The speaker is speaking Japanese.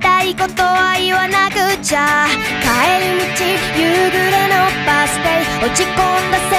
たいことは言わなくちゃ。帰り道夕暮れのバス停落ち込んだ背